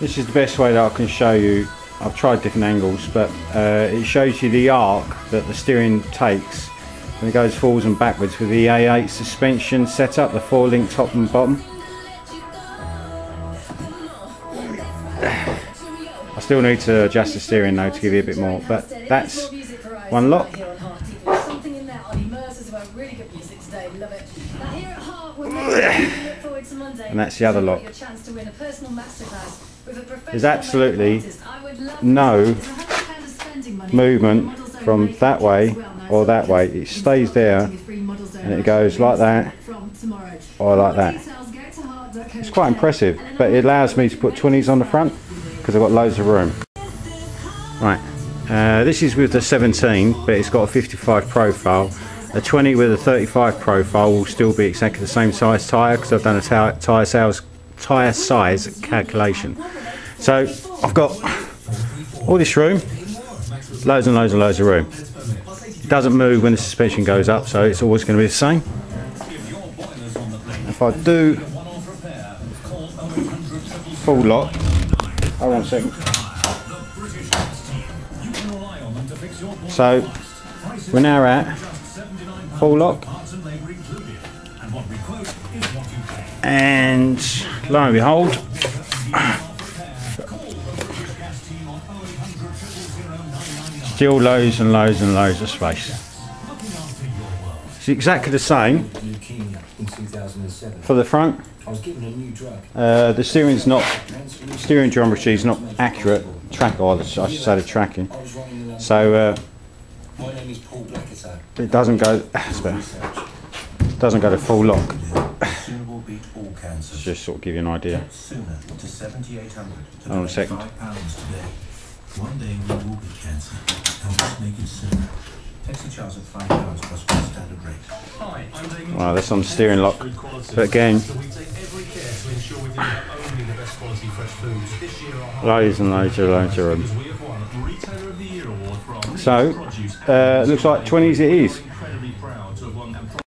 This is the best way that I can show you. I've tried different angles, but uh, it shows you the arc that the steering takes when it goes forwards and backwards with the A8 suspension setup, the four link top and bottom. I still need to adjust the steering though to give you a bit more, but that's one lock. Something in there, Ollie Mercer's about really good music today. Love it. Now here at Heart, we're making you look forward to Monday. And that's the other So you've lock. got your chance to win a personal masterclass with a professional There's absolutely makeup artist. I would love no this. It's a hundred pound of spending money. movement from that way as well. Now, or that way. It stays there free Model Zone and it goes like that or like that. details, go to heart.co.uk. It's quite impressive, but it allows me to put 20s on the front because I've got loads of room. Right, uh, this is with the 17, but it's got a 55 profile. A 20 with a 35 profile will still be exactly the same size tyre because I've done a tyre sales tyre size calculation. So I've got all this room, loads and loads and loads of room. It doesn't move when the suspension goes up, so it's always going to be the same. If I do full lock, hold on a second. So we're now at full lock, and lo and behold, still loads and loads and loads of space. It's exactly the same leukemia in 2007. for the front. Uh, the steering's not steering geometry is not accurate track or I should say the tracking. So uh, My name is Paul Blackatar. it doesn't go it's better. doesn't go to full lock. Sooner will beat all cancer. Just sort of give you an idea. Sooner to 7800 to Hold on a second. five pounds today. One day we will beat cancer, and let's make it sooner. Text the charge at five pounds plus one standard rate. Hi, I'm Damien. Well, that's on the steering lock. But again, So we take every care to ensure we deliver only the best quality fresh foods. This year our loads and loads and loads of room. Because we have won Retailer of the Year award for So. Uh, looks like 20s it is.